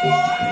我